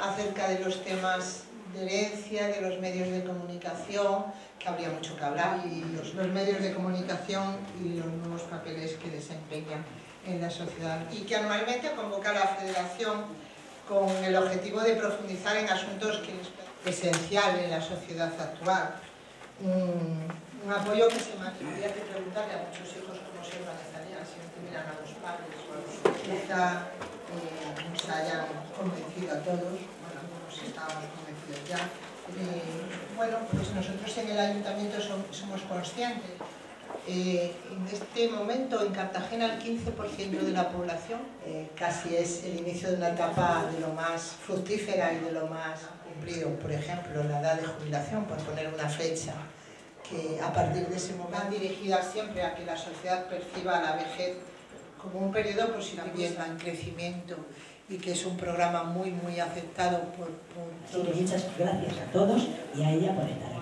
Acerca de los temas de herencia, de los medios de comunicación, que habría mucho que hablar, y los, medios de comunicación y los nuevos papeles que desempeñan en la sociedad. Y que anualmente convoca a la Federación con el objetivo de profundizar en asuntos que es esencial en la sociedad actual, un, apoyo que se mantiene, que preguntarle a muchos hijos cómo se organizarían, si no tuvieran a los padres o a los quizá eh, nos hayan convencido a todos, bueno, algunos estábamos convencidos ya. Eh, bueno, pues nosotros en el ayuntamiento somos conscientes eh, en este momento en Cartagena el 15% de la población eh, casi es el inicio de una etapa de lo más fructífera y de lo más cumplido. Por ejemplo, la edad de jubilación, por poner una fecha, que a partir de ese momento dirigida siempre a que la sociedad perciba la vejez como un periodo pues, también en crecimiento y que es un programa muy, muy aceptado por, por todos. muchas gracias a todos y a ella por estar